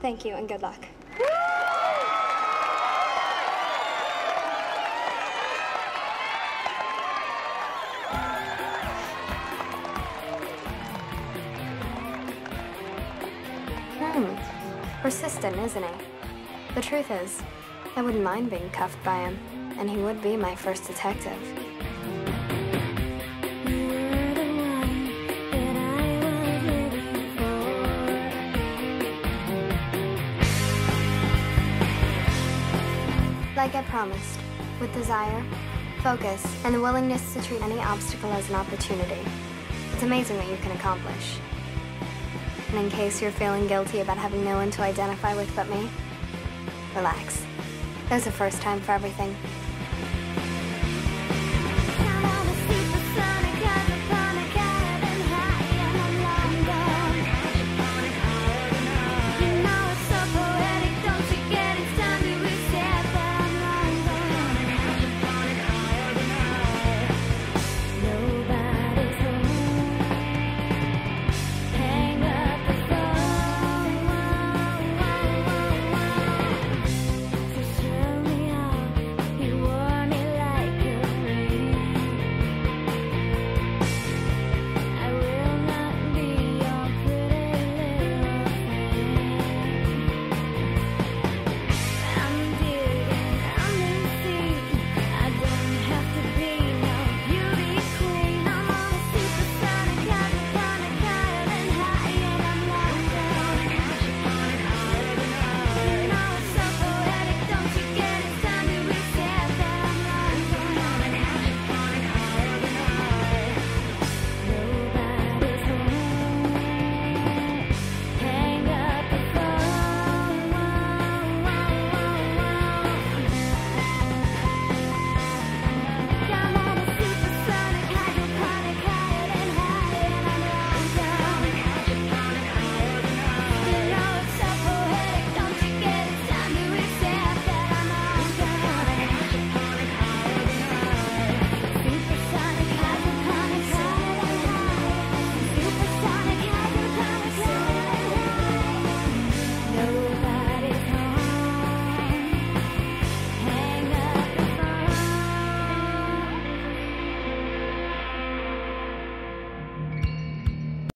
Thank you and good luck. Hmm. Persistent, isn't he? The truth is, I wouldn't mind being cuffed by him, and he would be my first detective. Like I promised, with desire, focus, and the willingness to treat any obstacle as an opportunity, it's amazing what you can accomplish. And in case you're feeling guilty about having no one to identify with but me, relax. There's a first time for everything.